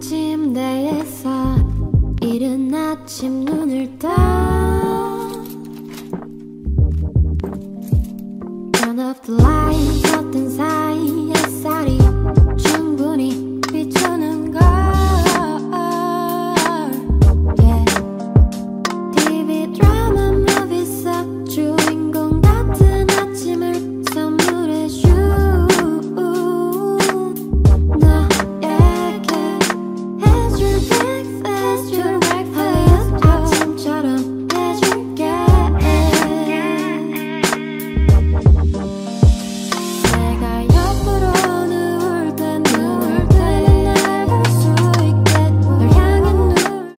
먼 침대에서 이른 아침 눈을 떠 Turn up the light